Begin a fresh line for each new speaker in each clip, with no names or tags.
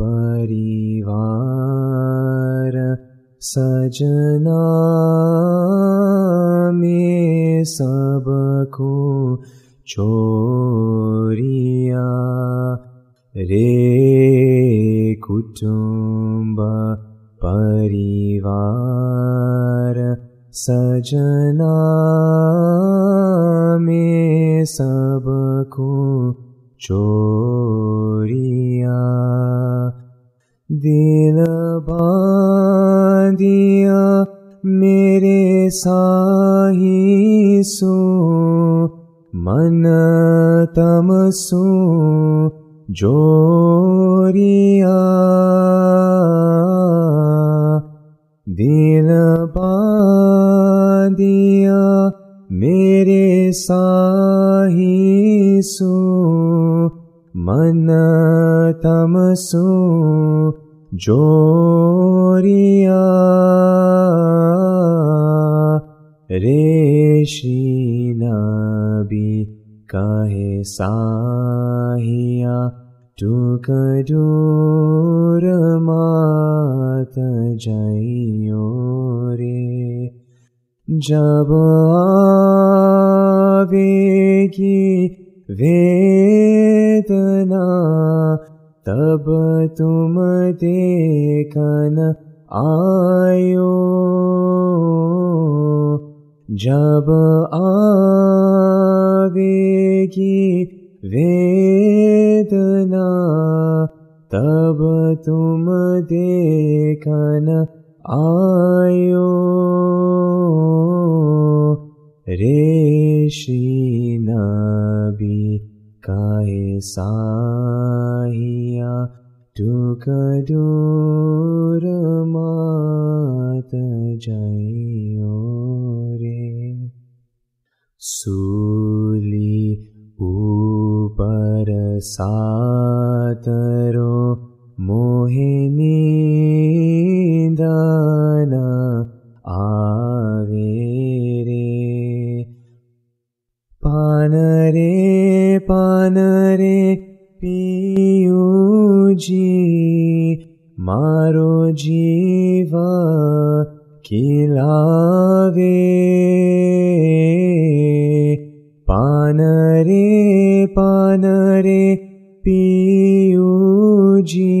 परिवार सजना मे सबको चोरिया रे कुटुम्ब परिवार सजना सबको चोरिया। दिल बांधिया मेरे साही सो मन तमसु जोरिया। दिल साही सो मन तमसु जोरिया रेशीनबी कहे साहिया टुकडूर मात जइयो रे। जब तब तुम देखन आयो। जब आवेगी वेदना तब तुम देखन आयो। रेशीनबी साहिया टुकडूर मात जइयो रे। सूली ऊपर सातरो मोहिनी दाना आवे रे। पान रे पान रे पियूजी मारो जीवा खिलावे। पान रे पान रे पियूजी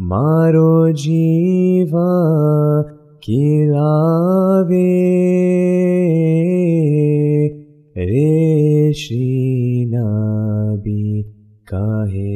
मारो जीवा खिलावे। रे श्रीनबी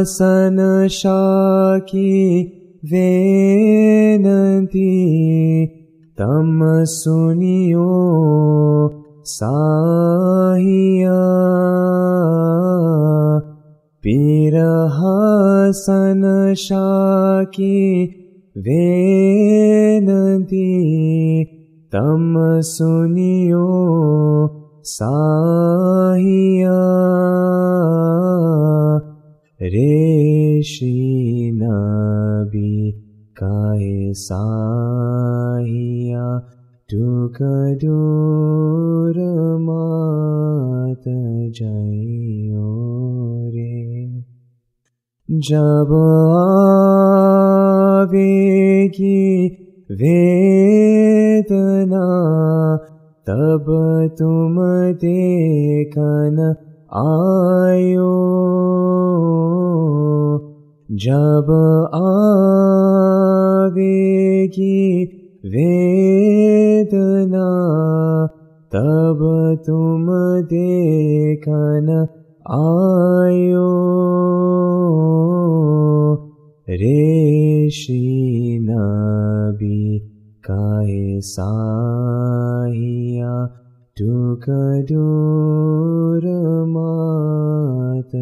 पिरहासन शाकी वेनती। तम सुनियो साहिया। पिरहासन शाकी वेनती। तम सुनियो साहिया रे श्रीनबी काहे साहिया टुकडूर मात जइयो रे। जब आवेगी वेदना तब तुम देखन आयो जब आवेगी वेदना तब तुम देखन आयो। रेषीन साहिया तु दूर मात